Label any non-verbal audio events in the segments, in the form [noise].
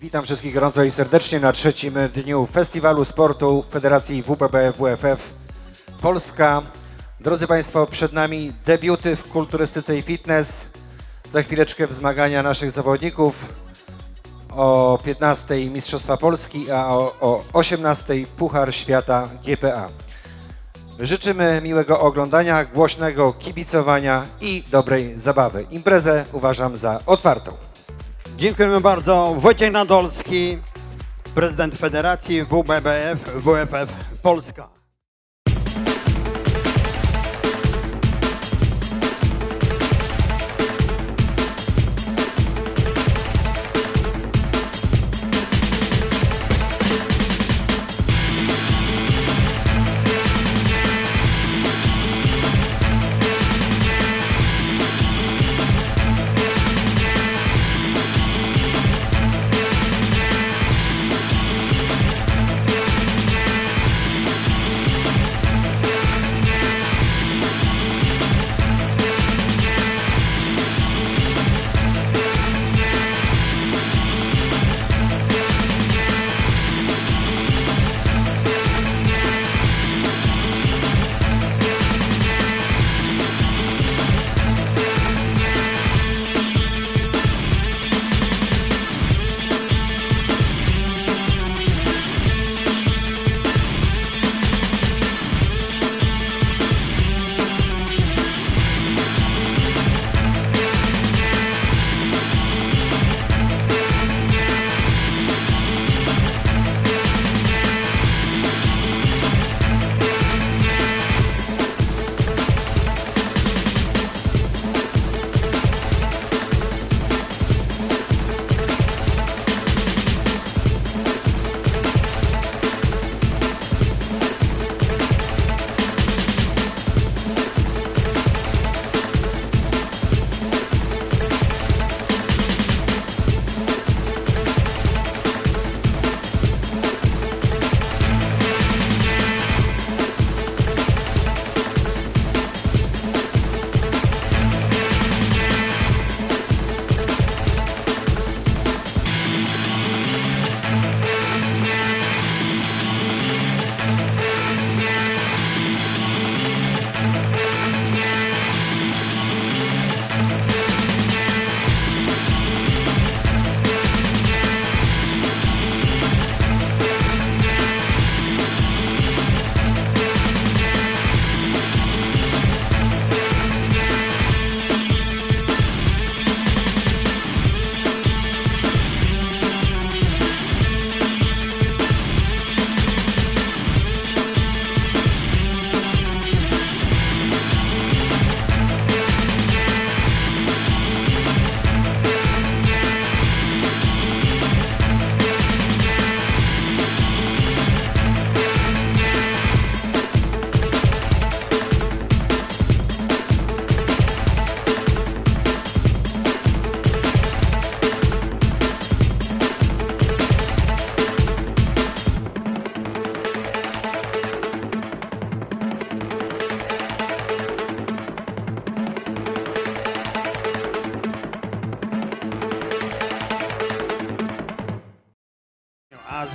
Witam wszystkich gorąco i serdecznie na trzecim dniu Festiwalu Sportu Federacji WBB WFF Polska. Drodzy Państwo, przed nami debiuty w kulturystyce i fitness. Za chwileczkę wzmagania naszych zawodników. O 15 Mistrzostwa Polski, a o, o 18 Puchar Świata GPA. Życzymy miłego oglądania, głośnego kibicowania i dobrej zabawy. Imprezę uważam za otwartą. Dziękujemy bardzo. Wojciech Nadolski, prezydent Federacji WBBF, WFF Polska.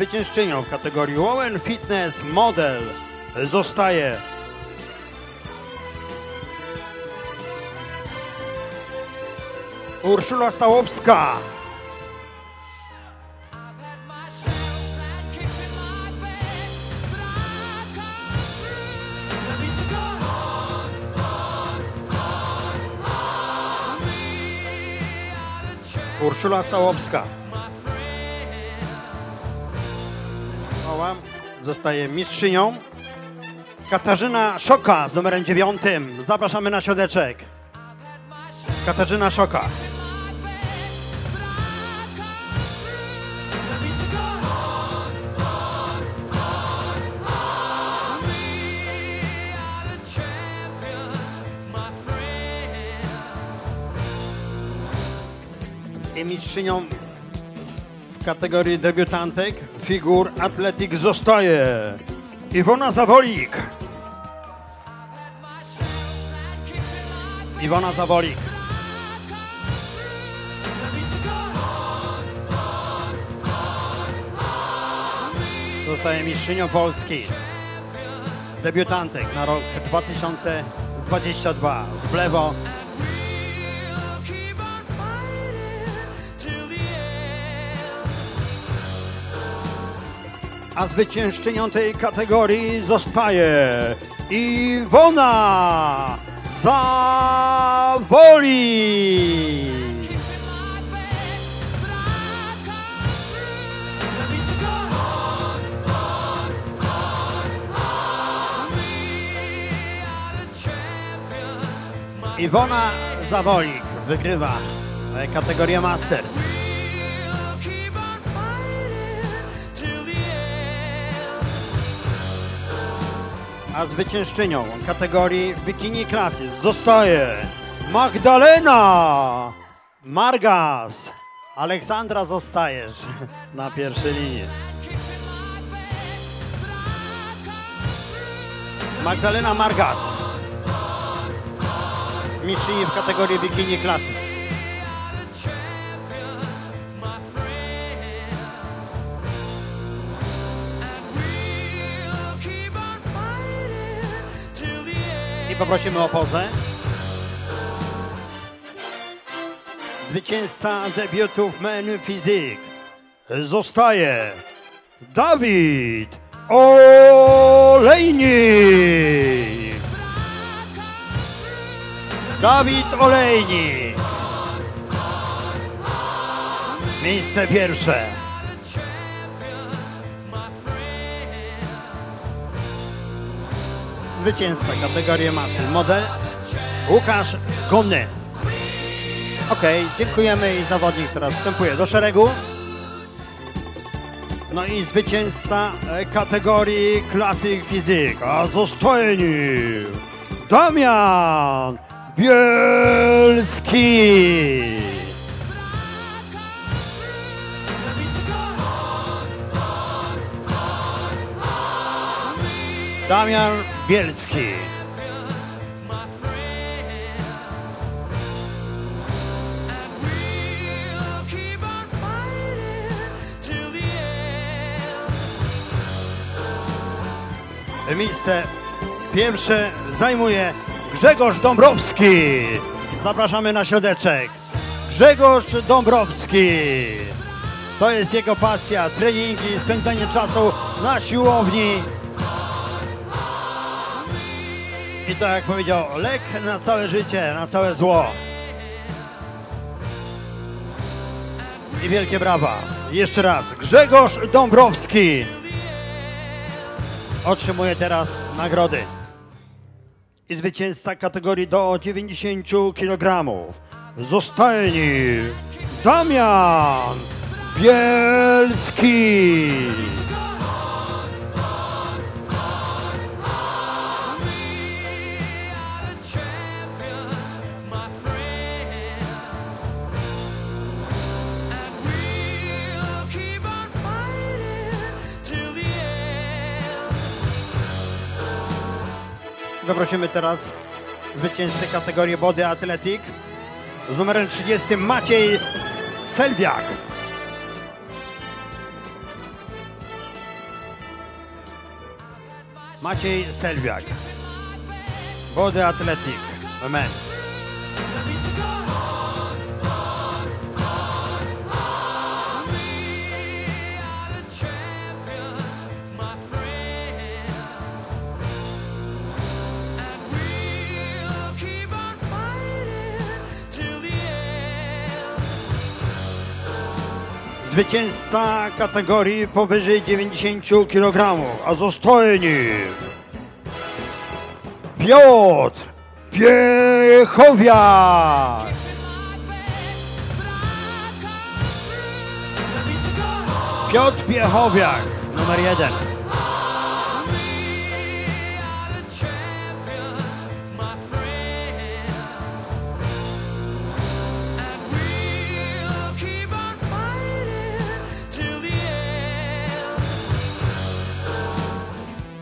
Zwyciężczynią w kategorii Women Fitness Model zostaje Urszula Stałowska. Urszula Stałowska. Zostaje mistrzynią. Katarzyna Szoka z numerem dziewiątym. Zapraszamy na środeczek. Katarzyna Szoka. I mistrzynią w kategorii debiutantek figur atletik zostaje Iwona Zawolik. Iwona Zawolik. zostaje mistrzynią Polski. Debiutantek na rok 2022 z Blewo. A zwyciężczynią tej kategorii zostaje Iwona Zawoli. Iwona Zawolik wygrywa kategorię Masters. A zwyciężczynią kategorii Bikini Klasy zostaje Magdalena Margas. Aleksandra zostajesz [laughs] na pierwszej linii. Magdalena Margas. Mistrzyni w kategorii Bikini Classics. Poprosimy o pozę. Zwycięzca debiutów Men Physique zostaje Dawid Olejnik. Dawid Olejnik. Miejsce pierwsze. Zwycięzca kategorii masy. Model Łukasz Gomny. Ok, dziękujemy i zawodnik teraz wstępuje do szeregu. No i zwycięzca e, kategorii Classic Physique, a zostaje nim Damian Bielski. Damian Bielski. Miejsce pierwsze zajmuje Grzegorz Dąbrowski. Zapraszamy na środeczek. Grzegorz Dąbrowski. To jest jego pasja, treningi, spędzanie czasu na siłowni. I tak jak powiedział, lek na całe życie, na całe zło. I wielkie brawa. Jeszcze raz, Grzegorz Dąbrowski otrzymuje teraz nagrody. I zwycięzca kategorii do 90 kg zostaje Damian Bielski. Zaprosimy teraz zwycięzcę kategorii Body Athletic z numerem 30 Maciej Selwiak. Maciej Selwiak. Body Athletic. Men. Zwycięzca kategorii powyżej 90 kg, a zostaje nim Piotr Piechowiak. Piotr Piechowiak, numer jeden.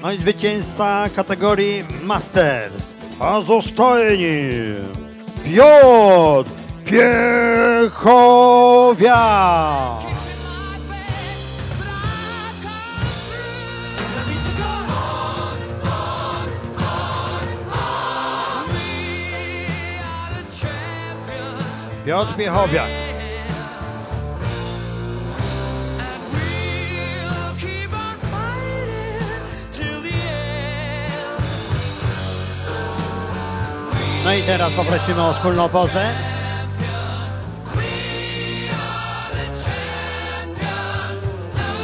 No i zwycięzca kategorii Masters pozostaje nim Piotr Piechowia. Piotr Piechowiak. No i teraz poprosimy o wspólną pozę.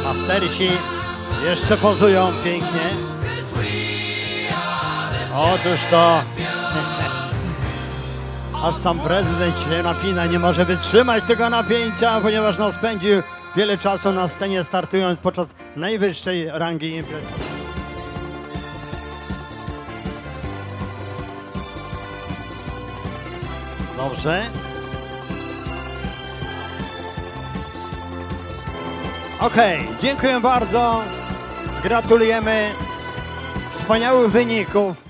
Mastersi jeszcze pozują pięknie. Otóż to [laughs] aż sam prezydent się napina, nie może wytrzymać tego napięcia, ponieważ no, spędził wiele czasu na scenie startując podczas najwyższej rangi imprezy. Dobrze. Okej, dziękuję bardzo. Gratulujemy wspaniałych wyników.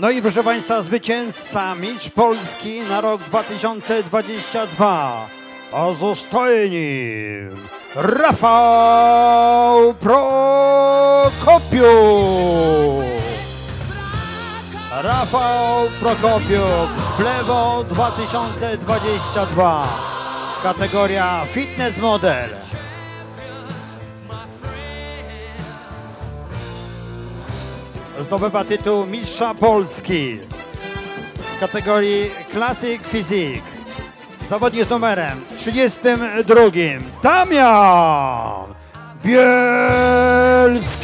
No i proszę Państwa, zwycięzca Mistrz Polski na rok 2022 pozostaje nim Rafał Prokopiuk. Rafał Prokopiuk Plewo 2022 kategoria Fitness Model. Zdobywa tytuł Mistrza Polski w kategorii Classic Physique. Zawodnik z numerem 32 Damian Bielski.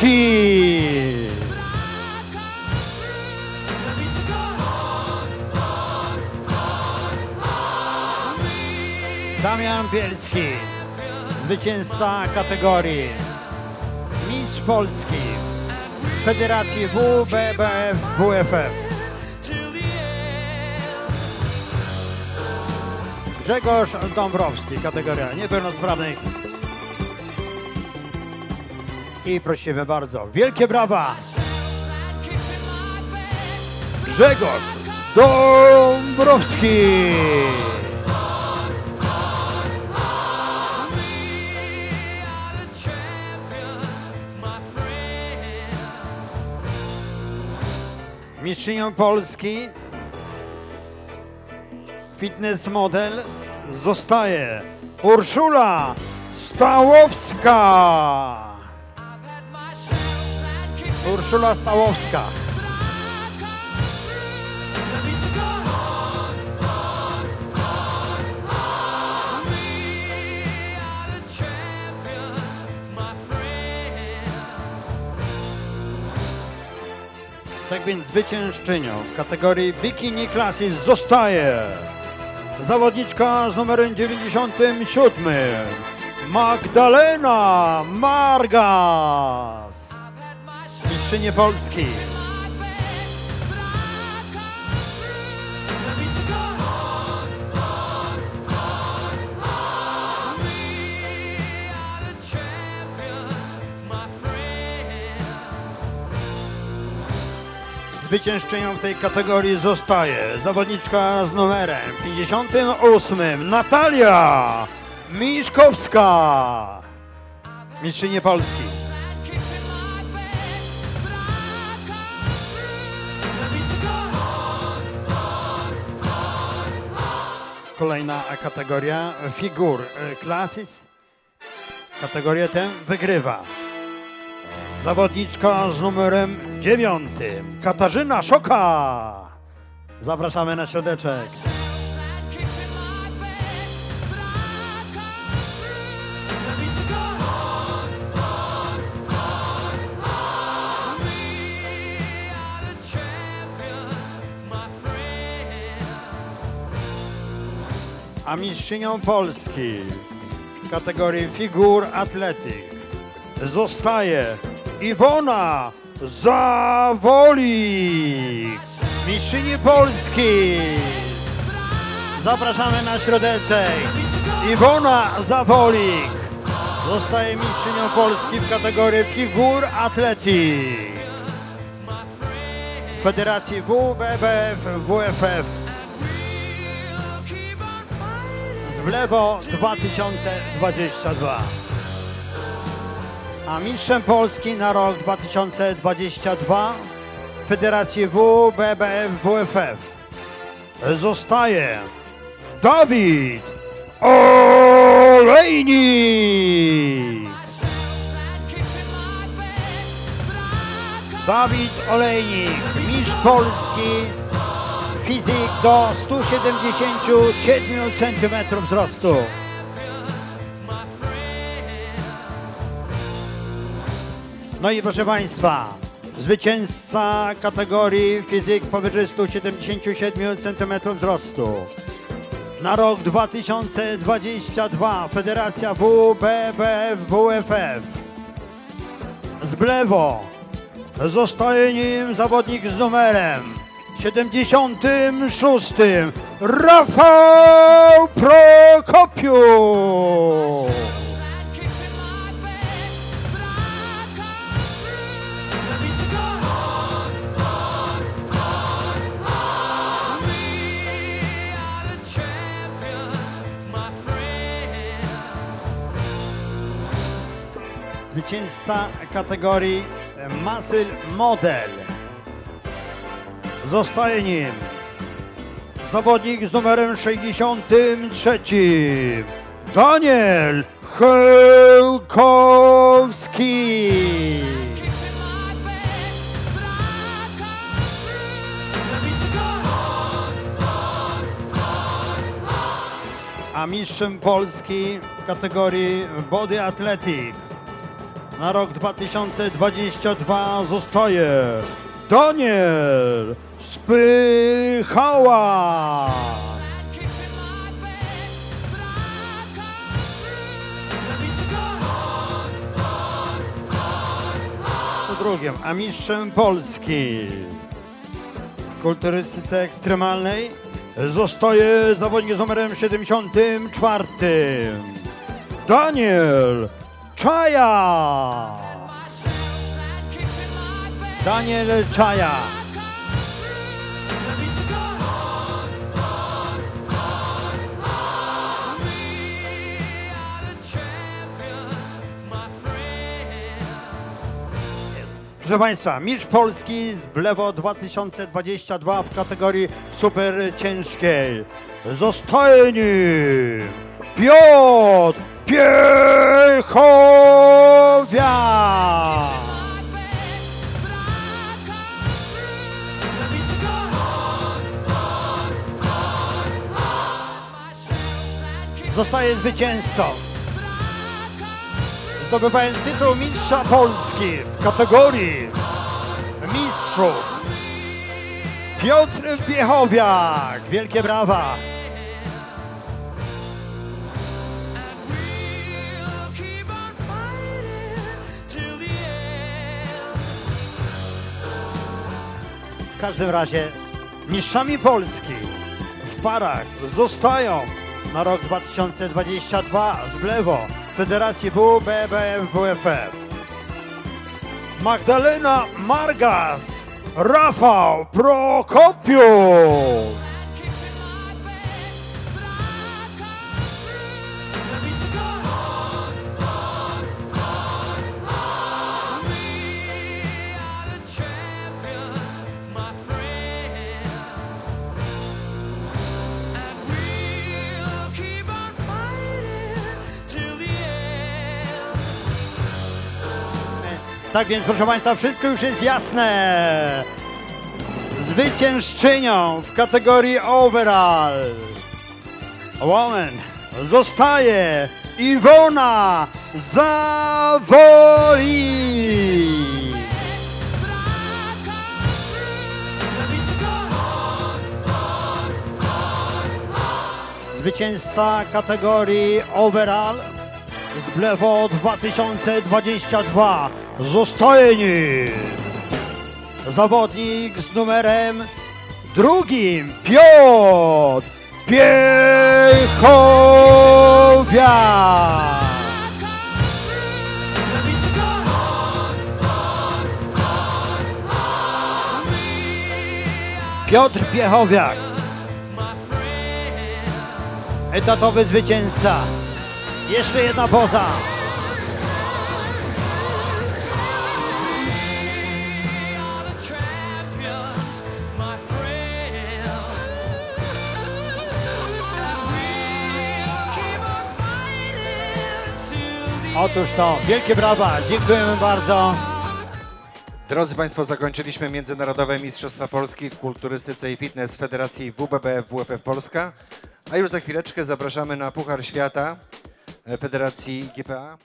Damian Bielski, zwycięzca kategorii Mistrz Polski Federacji WBBF WFF. Grzegorz Dąbrowski, kategoria niepełnosprawnych. I prosimy bardzo, wielkie brawa! Grzegorz Dąbrowski! Mistrzynią Polski fitness model zostaje Urszula Stałowska. Urszula Stałowska. Tak więc zwyciężczynią w kategorii Bikini Classic zostaje zawodniczka z numerem 97 Magdalena Margas. I've had my shots Mistrzyni Polski. Zwyciężczynią w tej kategorii zostaje zawodniczka z numerem 58 Natalia Miszkowska. Mistrzyni Polski. Kolejna kategoria figur e, klasis. Kategorię tę wygrywa zawodniczka z numerem 9 Katarzyna Szoka. Zapraszamy na środeczek. A mistrzynią Polski w kategorii figur atletyk zostaje Iwona Zawolik. Mistrzyni Polski. Zapraszamy na środeczek. Iwona Zawolik zostaje mistrzynią Polski w kategorii figur atletyk. W Federacji WBBF WFF z Wlewo 2022. A mistrzem Polski na rok 2022 w Federacji WBBF WFF zostaje Dawid Olejnik. Dawid Olejnik, mistrz Polski, fizyk do 177 cm wzrostu. No i proszę Państwa, zwycięzca kategorii fizyk powyżej 177 cm wzrostu. Na rok 2022 Federacja WBBF WFF z zostaje nim zawodnik z numerem 76 Rafał Prokopiuk. zwycięzca kategorii Muscle Model. Zostaje nim zawodnik z numerem 63 Daniel Chełkowski. A mistrzem Polski w kategorii Body Athletic na rok 2022 zostaje Daniel Spychała. Po drugim, a mistrzem Polski w kulturystyce ekstremalnej zostaje zawodnik z numerem 74. Daniel Czaja. Daniel Czaja. Proszę Państwa, mistrz Polski z Blewo 2022 w kategorii super ciężkiej. Zostaje Piotr Piechowia. Zostaje zwycięzcą. Zdobywając tytuł mistrza Polski w kategorii mistrzów. Piotr Piechowiak. Wielkie brawa. W każdym razie mistrzami Polski w parach zostają na rok 2022 z Blewo Federacji WBBM WFF. Magdalena Margas, Rafał Prokopiuk. Tak więc, proszę Państwa, wszystko już jest jasne. Zwyciężczynią w kategorii overall woman zostaje Iwona Zawoli. Zwycięzca kategorii overall z Blewo 2022 zostaje nim zawodnik z numerem drugim Piotr Piechowia. Piotr Piechowiak, etatowy zwycięzca. Jeszcze jedna poza. Otóż to, wielkie brawa, dziękujemy bardzo. Drodzy Państwo, zakończyliśmy Międzynarodowe Mistrzostwa Polski w kulturystyce i fitness Federacji WBBF WFF Polska, a już za chwileczkę zapraszamy na Puchar Świata Federacji GPA.